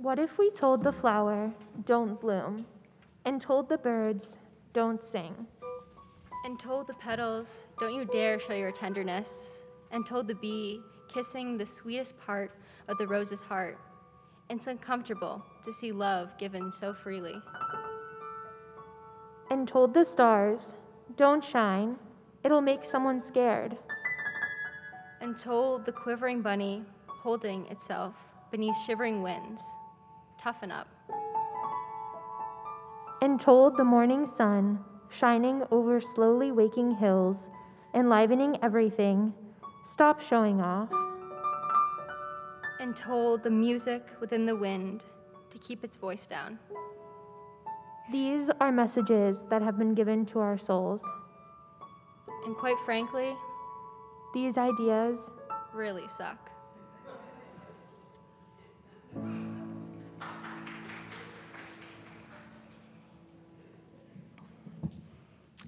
What if we told the flower, don't bloom, and told the birds, don't sing? And told the petals, don't you dare show your tenderness, and told the bee, kissing the sweetest part of the rose's heart, it's uncomfortable to see love given so freely. And told the stars, don't shine, it'll make someone scared. And told the quivering bunny, holding itself beneath shivering winds, toughen up. And told the morning sun, shining over slowly waking hills, enlivening everything, stop showing off. And told the music within the wind to keep its voice down. These are messages that have been given to our souls. And quite frankly, these ideas really suck.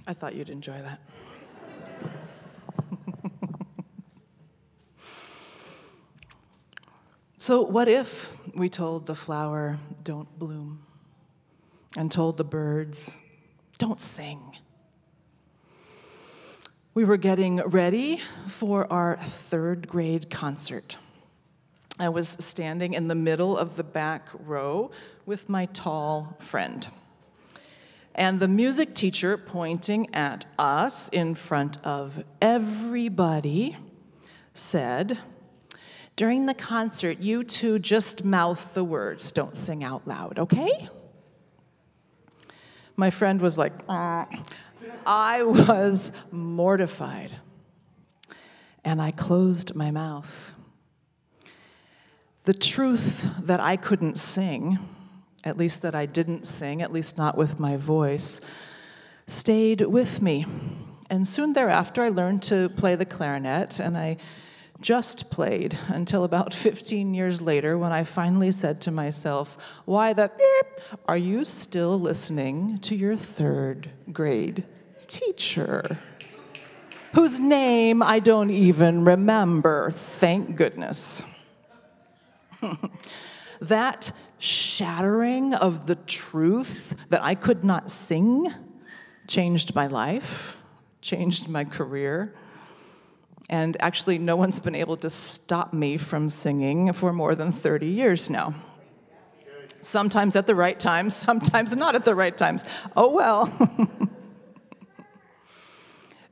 I thought you'd enjoy that. so, what if we told the flower, don't bloom, and told the birds, don't sing? We were getting ready for our third grade concert. I was standing in the middle of the back row with my tall friend and the music teacher pointing at us in front of everybody said, During the concert, you two just mouth the words, don't sing out loud, okay? My friend was like, uh. I was mortified. And I closed my mouth. The truth that I couldn't sing at least that I didn't sing, at least not with my voice, stayed with me. And soon thereafter, I learned to play the clarinet, and I just played until about 15 years later when I finally said to myself, Why the are you still listening to your third grade teacher? Whose name I don't even remember, thank goodness. that shattering of the truth that I could not sing changed my life, changed my career. And actually, no one's been able to stop me from singing for more than 30 years now. Sometimes at the right times, sometimes not at the right times. Oh well.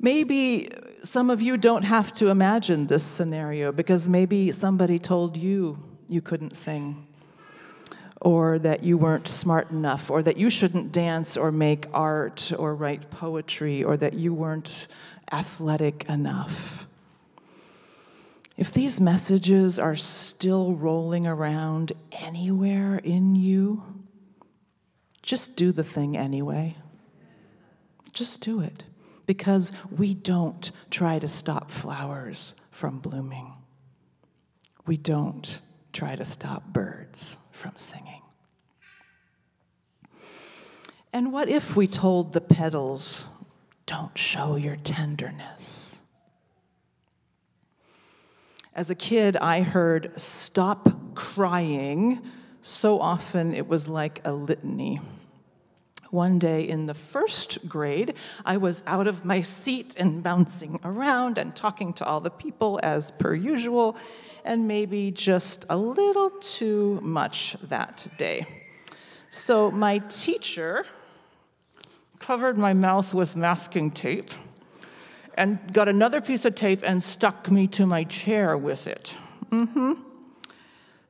maybe some of you don't have to imagine this scenario because maybe somebody told you you couldn't sing or that you weren't smart enough, or that you shouldn't dance or make art or write poetry, or that you weren't athletic enough. If these messages are still rolling around anywhere in you, just do the thing anyway. Just do it. Because we don't try to stop flowers from blooming. We don't try to stop birds from singing. And what if we told the petals, don't show your tenderness? As a kid, I heard stop crying. So often it was like a litany. One day in the first grade, I was out of my seat and bouncing around and talking to all the people as per usual, and maybe just a little too much that day. So my teacher covered my mouth with masking tape and got another piece of tape and stuck me to my chair with it. Mm-hmm.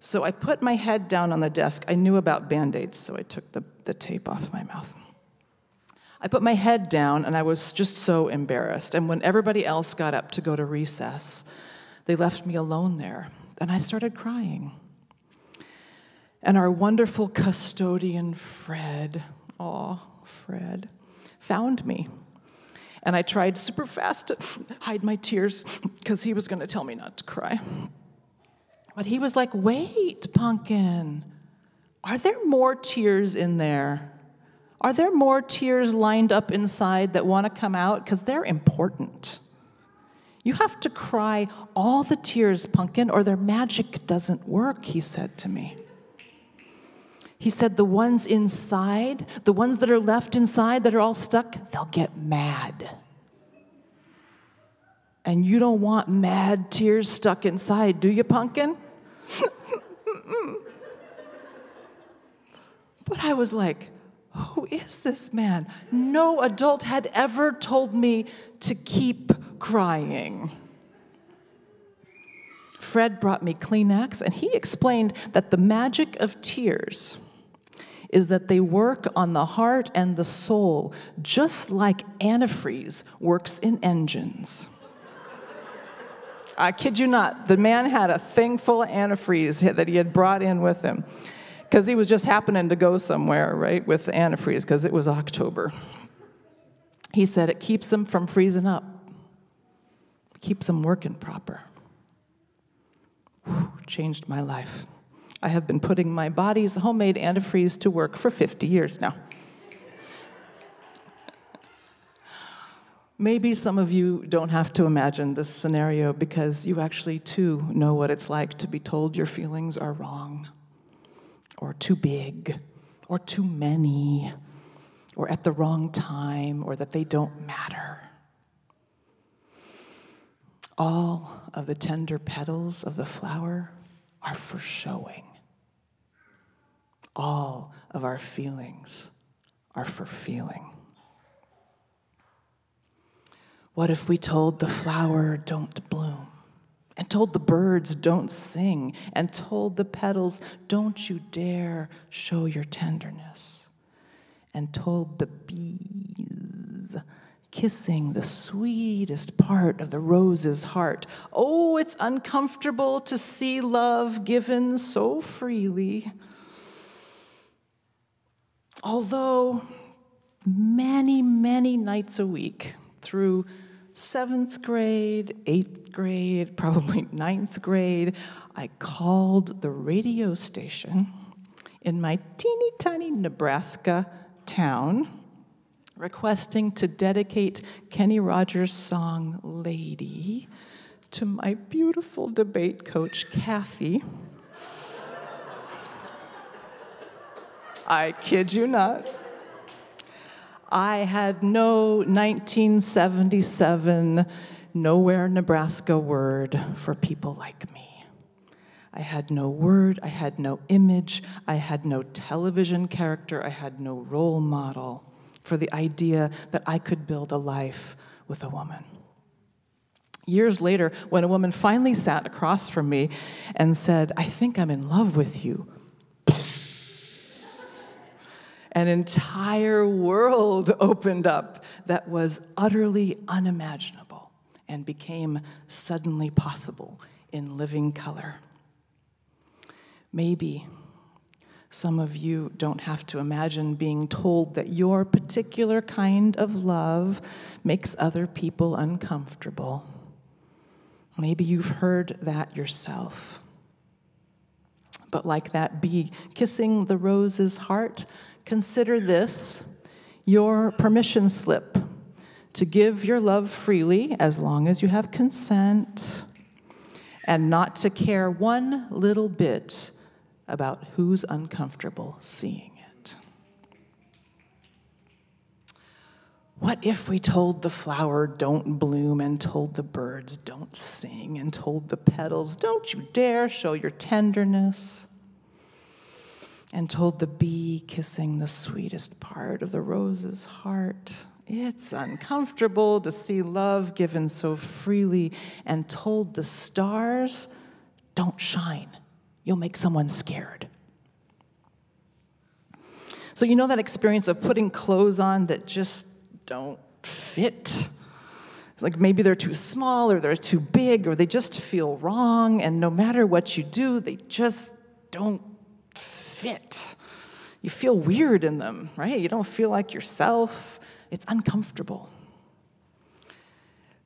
So I put my head down on the desk. I knew about band aids, so I took the, the tape off my mouth. I put my head down and I was just so embarrassed. And when everybody else got up to go to recess, they left me alone there. And I started crying. And our wonderful custodian, Fred, oh, Fred, found me. And I tried super fast to hide my tears because he was going to tell me not to cry. But he was like, wait, pumpkin, are there more tears in there? Are there more tears lined up inside that want to come out? Because they're important. You have to cry all the tears, pumpkin, or their magic doesn't work, he said to me. He said, The ones inside, the ones that are left inside that are all stuck, they'll get mad. And you don't want mad tears stuck inside, do you, pumpkin? But I was like, Who is this man? No adult had ever told me to keep crying. Fred brought me Kleenex, and he explained that the magic of tears is that they work on the heart and the soul, just like antifreeze works in engines. I kid you not, the man had a thing full of antifreeze that he had brought in with him because he was just happening to go somewhere, right, with antifreeze because it was October. He said it keeps them from freezing up, keeps them working proper. Whew, changed my life. I have been putting my body's homemade antifreeze to work for 50 years now. Maybe some of you don't have to imagine this scenario because you actually too know what it's like to be told your feelings are wrong, or too big, or too many, or at the wrong time, or that they don't matter. All of the tender petals of the flower are for showing. All of our feelings are for feeling. What if we told the flower, don't bloom? And told the birds, don't sing? And told the petals, don't you dare show your tenderness? And told the bees, kissing the sweetest part of the rose's heart, oh, it's uncomfortable to see love given so freely. Although many, many nights a week through seventh grade, eighth grade, probably ninth grade, I called the radio station in my teeny tiny Nebraska town requesting to dedicate Kenny Rogers' song Lady to my beautiful debate coach, Kathy. I kid you not. I had no 1977 nowhere Nebraska word for people like me. I had no word, I had no image, I had no television character, I had no role model for the idea that I could build a life with a woman. Years later, when a woman finally sat across from me and said, I think I'm in love with you, an entire world opened up that was utterly unimaginable and became suddenly possible in living color. Maybe some of you don't have to imagine being told that your particular kind of love makes other people uncomfortable. Maybe you've heard that yourself. But like that bee kissing the rose's heart, consider this your permission slip to give your love freely as long as you have consent and not to care one little bit about who's uncomfortable seeing it. What if we told the flower, don't bloom, and told the birds, don't sing, and told the petals, don't you dare show your tenderness? And told the bee kissing the sweetest part of the rose's heart. It's uncomfortable to see love given so freely, and told the stars, don't shine. You'll make someone scared. So, you know that experience of putting clothes on that just don't fit? Like maybe they're too small or they're too big or they just feel wrong, and no matter what you do, they just don't fit. You feel weird in them, right? You don't feel like yourself. It's uncomfortable.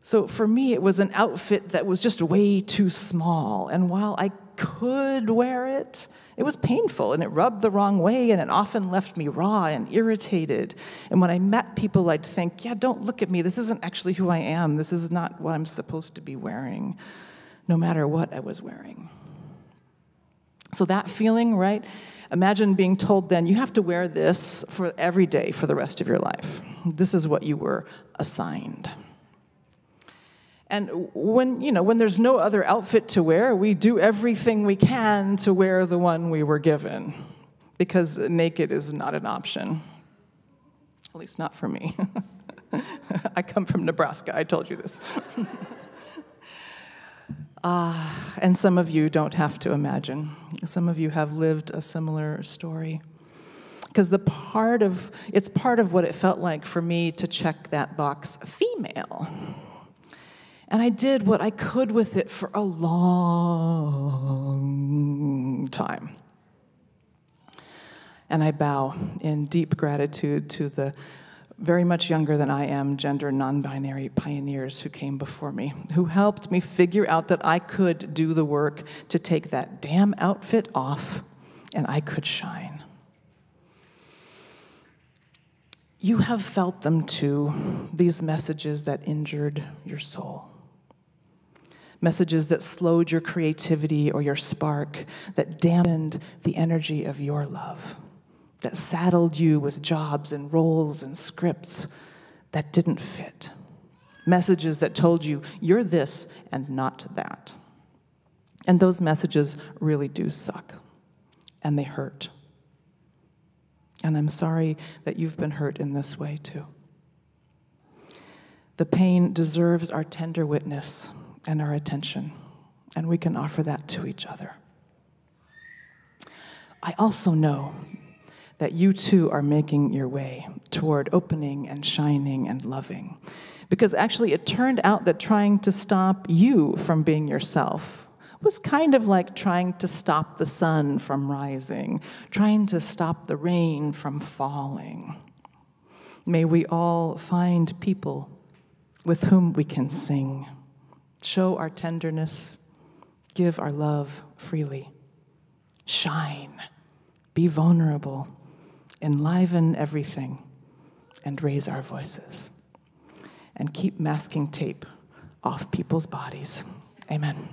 So for me, it was an outfit that was just way too small. And while I could wear it, it was painful and it rubbed the wrong way and it often left me raw and irritated. And when I met people, I'd think, yeah, don't look at me. This isn't actually who I am. This is not what I'm supposed to be wearing, no matter what I was wearing. So that feeling, right? Imagine being told then, you have to wear this for every day for the rest of your life. This is what you were assigned. And when, you know, when there's no other outfit to wear, we do everything we can to wear the one we were given because naked is not an option. At least not for me. I come from Nebraska, I told you this. Ah, and some of you don't have to imagine. Some of you have lived a similar story. Because the part of it's part of what it felt like for me to check that box female. And I did what I could with it for a long time. And I bow in deep gratitude to the very much younger than I am, gender non binary pioneers who came before me, who helped me figure out that I could do the work to take that damn outfit off and I could shine. You have felt them too, these messages that injured your soul. Messages that slowed your creativity or your spark, that dampened the energy of your love that saddled you with jobs and roles and scripts that didn't fit. Messages that told you you're this and not that. And those messages really do suck, and they hurt. And I'm sorry that you've been hurt in this way too. The pain deserves our tender witness and our attention, and we can offer that to each other. I also know that you too are making your way toward opening and shining and loving. Because actually, it turned out that trying to stop you from being yourself was kind of like trying to stop the sun from rising, trying to stop the rain from falling. May we all find people with whom we can sing, show our tenderness, give our love freely, shine, be vulnerable enliven everything, and raise our voices. And keep masking tape off people's bodies. Amen.